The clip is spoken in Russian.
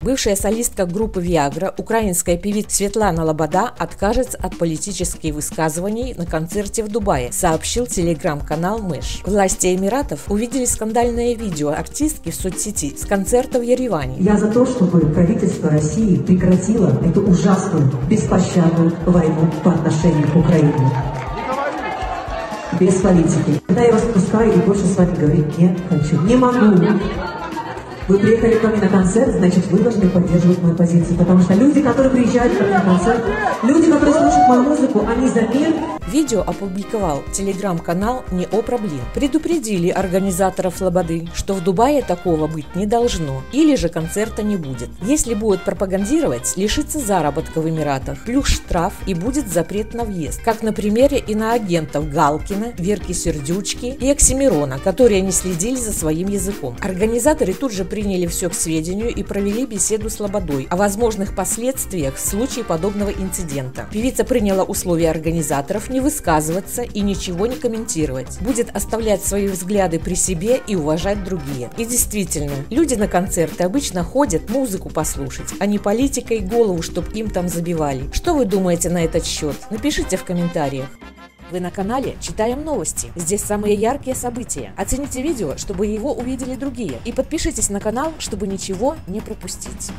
Бывшая солистка группы «Виагра», украинская певица Светлана Лобода откажется от политических высказываний на концерте в Дубае, сообщил телеграм-канал Мэш. Власти Эмиратов увидели скандальное видео артистки в соцсети с концерта в Ереване. Я за то, чтобы правительство России прекратило эту ужасную, беспощадную войну по отношению к Украине. Без политики. Когда я вас отпускаю и больше с вами говорить не хочу. Не могу. Вы приехали ко мне на концерт, значит, вы должны поддерживать мою позицию. Потому что люди, которые приезжают ко мне на концерт, люди, которые слушают мою музыку, они за мир, Видео опубликовал телеграм-канал «Не о проблем». Предупредили организаторов Лободы, что в Дубае такого быть не должно, или же концерта не будет. Если будут пропагандировать, лишится заработка в Эмиратах, плюс штраф и будет запрет на въезд, как на примере иноагентов Галкина, Верки Сердючки и Оксимирона, которые не следили за своим языком. Организаторы тут же приняли все к сведению и провели беседу с Лободой о возможных последствиях в случае подобного инцидента. Певица приняла условия организаторов не высказываться и ничего не комментировать. Будет оставлять свои взгляды при себе и уважать другие. И действительно, люди на концерты обычно ходят музыку послушать, а не политикой голову, чтоб им там забивали. Что вы думаете на этот счет? Напишите в комментариях. Вы на канале Читаем новости. Здесь самые яркие события. Оцените видео, чтобы его увидели другие. И подпишитесь на канал, чтобы ничего не пропустить.